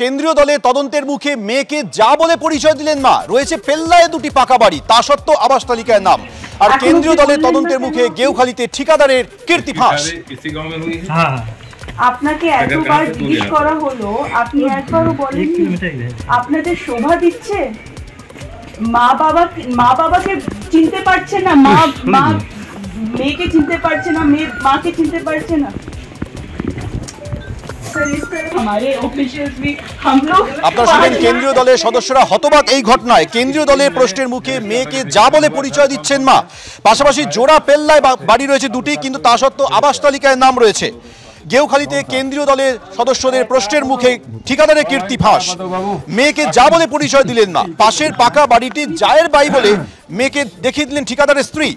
কেন্দ্রীয় দলে তদন্তের মুখে মেয়েকে যা বলে পরিচয় দিলেন মা রয়েছে পেল্লায় দুটি পাকা বাড়ি তা সত্ত্বেও আবাস তালিকায় নাম। আর কেন্দ্রীয় দলে তদন্তের মুখে গেউখালিতে ঠিকাদারের কীর্তি ফাঁস। আপনাকে এতবার জিজ্ঞেস করা হলো আপনি একবারও বলেননি? আপনাদের শোভা দিচ্ছে? মা বাবা মা বাবাকে চিনতে পারছে না মা মা মেয়েকে চিনতে পারছে না মেয়ে মাকে চিনতে পারছে না। আপনারা শুনলেন কেন্দ্রীয় দলের সদস্যরা হতবাক এই ঘটনায়। কেন্দ্রীয় দলের প্রশ্নের মুখে মেয়েকে যা বলে পরিচয় দিচ্ছেন মা। পাশাপাশি জোড়া পেল্লায় বাড়ি রয়েছে দুটি কিন্তু তা সত্ত্বেও আবাস তালিকায় নাম রয়েছে। গেউখালিতে কেন্দ্রীয় দলের সদস্যদের প্রশ্নের মুখে ঠিকাদারের কীর্তি ফাঁস। মেয়েকে যা বলে পরিচয় দিলেন না পাশের পাকা বাড়িটি জায়ের বাড়ি বলে মেয়েকে দেখিয়ে দিলেন ঠিকাদারের স্ত্রী।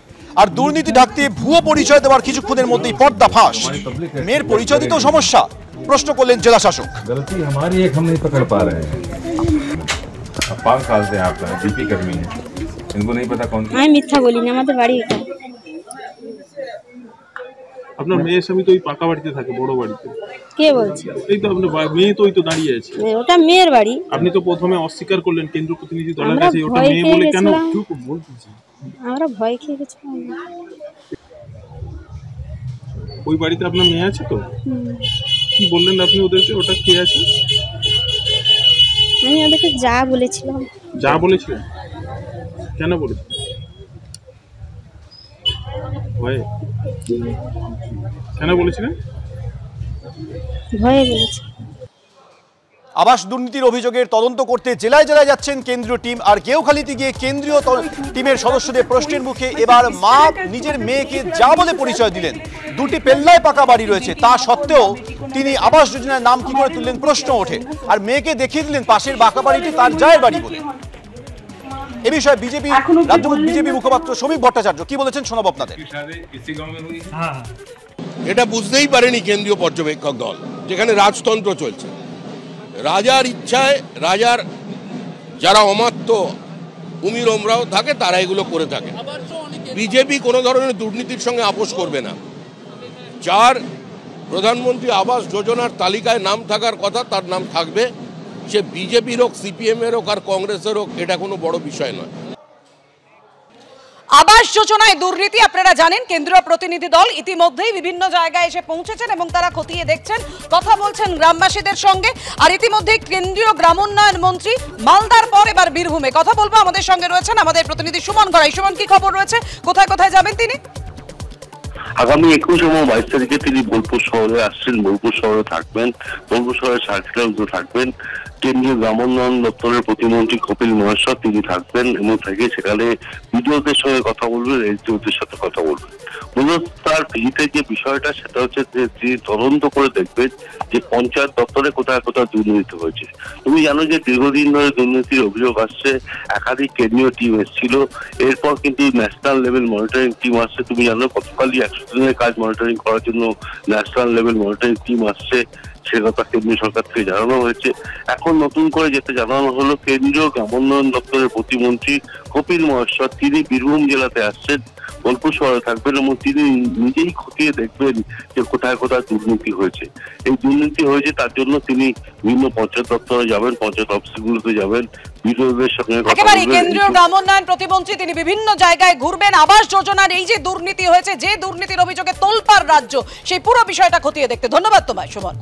আর দুর্নীতি ঢাকতে ভুয়ো পরিচয় দেওয়ার কিছুক্ষণের মধ্যেই পর্দা ফাঁস। মেয়ের পরিচয় দিতেও সমস্যা। প্রশ্ন করলেন জেলা শাসক गलती हमारी एक हम नहीं पकड़ पा रहे हैं अब पाँच साल से आप डीपी कर्मी हैं इनको नहीं पता कौन আমি মিথ্যা বলিনি আমাদের বাড়ি এটা আপনার মেয়ের স্বামী তো ওই পাকা বাড়িতে থাকে বড় বাড়িতে কে বলছে এই তো আপনার বা- মেয়ে তো ওই তো দাঁড়িয়ে আছে এ, ওটা মেয়ের বাড়ি আপনি তো প্রথমে অস্বীকার করলেন কেন্দ্র প্রতিনিধি দলের আমরা কাছে ওটা ভয় মেয়ে পেয়ে বলে কেন গেছিলাম। চুপ বলতেছি আমরা ভয় খেয়ে গেছিলাম ওই বাড়িতে আপনার মেয়ে আছে তো কি বললেন আপনি ওদেরকে? ওটা কে আছে? আমি ওদেরকে যা বলেছিলাম। যা বলেছিলেন? কেন বলেছিলেন? ভয়ে? কেন বলেছিলেন? ভয়ে বলেছি। আবাস দুর্নীতির অভিযোগের তদন্ত করতে জেলায় জেলায় যাচ্ছেন কেন্দ্রীয় টিম আর গেউখালিতে গিয়ে কেন্দ্রীয় টিমের সদস্যদের প্রশ্নের মুখে এবার মা নিজের মেয়েকে যা বলে পরিচয় দিলেন। দুটি পেল্লায় পাকা বাড়ি রয়েছে। তা সত্ত্বেও তিনি আবাস যোজনার নাম কি করে তুললেন প্রশ্ন ওঠে। আর মেয়েকে দেখিয়ে দিলেন পাশের বাঁকা বাড়িটি তার যায় বাড়ি বলে। এ বিষয়ে বিজেপি রাজ্য বিজেপি মুখপাত্র সমীপ ভট্টাচার্য। কি বলেছেন শোনাব আপনাদের? এটা বুঝতেই পারেনি কেন্দ্রীয় পর্যবেক্ষক দল যেখানে রাজতন্ত্র চলছে। রাজার ইচ্ছায় রাজার যারা অমাত্য উমির ওমরাও থাকে তারা এগুলো করে থাকে। বিজেপি কোনো ধরনের দুর্নীতির সঙ্গে আপোষ করবে না। যার প্রধানমন্ত্রী আবাস যোজনার তালিকায় নাম থাকার কথা তার নাম থাকবে। সে বিজেপির হোক সিপিএমের হোক আর কংগ্রেসের হোক এটা কোনো বড় বিষয় নয়। আবাস যোজনায় দুর্নীতি, আপনারা জানেন, কেন্দ্রীয় প্রতিনিধি দল ইতিমধ্যেই বিভিন্ন জায়গায় এসে পৌঁছেছেন এবং তারা খতিয়ে দেখছেন, কথা বলছেন গ্রামবাসীদের সঙ্গে। আর ইতিমধ্যে কেন্দ্রীয় গ্রামোন্নয়ন মন্ত্রী মালদার পর এবার বীরভূমে কথা বলব। আমাদের সঙ্গে রয়েছেন আমাদের প্রতিনিধি সুমন গড়াই। সুমন, কি খবর রয়েছে? কোথায় কোথায় যাবেন তিনি? আগামী একুশ এবং বাইশ তারিখে তিনি বোলপুর শহরে আসছেন। বোলপুর শহরে থাকবেন। বোলপুর শহরে সার্কিট থাকবেন। কেন্দ্রীয় গ্রামোন্নয়ন দপ্তরের প্রতিমন্ত্রী কপিল মহেশ্বর তিনি থাকবেন এবং থেকে সেখানে বিডিওদের সঙ্গে কথা বলবেন এসডিওদের সাথে কথা বলবেন। মূলত তার ভিতে যে বিষয়টা, সেটা হচ্ছে যে তিনি তদন্ত করে দেখবে যে পঞ্চায়েত দপ্তরে কোথায় কোথায় দুর্নীতি হয়েছে। তুমি জানো যে দীর্ঘদিন ধরে দুর্নীতির অভিযোগ আসছে, একাধিক কেন্দ্রীয় টিম এসেছিল, এরপর কিন্তু ন্যাশনাল লেভেল মনিটরিং টিম আসছে। তুমি জানো গতকালই একশো দিনের কাজ মনিটরিং করার জন্য ন্যাশনাল লেভেল মনিটরিং টিম আসছে। সে কথা কেন্দ্রীয় সরকার থেকে জানানো হয়েছে। এখন নতুন করে যেতে জানানো হলো কেন্দ্রীয় গ্রামোন্নয়ন দপ্তরের প্রতিমন্ত্রী কপিল মহেশ্বর। তিনি বীরভূম জেলাতে আসছেন বোলপুর শহরে থাকবেন এবং তিনি নিজেই খতিয়ে দেখবেন যে কোথায় কোথায় দুর্নীতি হয়েছে। এই দুর্নীতি হয়েছে তার জন্য তিনি বিভিন্ন পঞ্চায়েত দপ্তরে যাবেন পঞ্চায়েত অফিসগুলোতে যাবেন বিরোধীদের সঙ্গে কথা বলবেন। কেন্দ্রীয় গ্রামোন্নয়ন প্রতিমন্ত্রী তিনি বিভিন্ন জায়গায় ঘুরবেন। আবাস যোজনার এই যে দুর্নীতি হয়েছে যে দুর্নীতির অভিযোগে তোলপাড় রাজ্য সেই পুরো বিষয়টা খতিয়ে দেখতে। ধন্যবাদ তোমায় সুমন।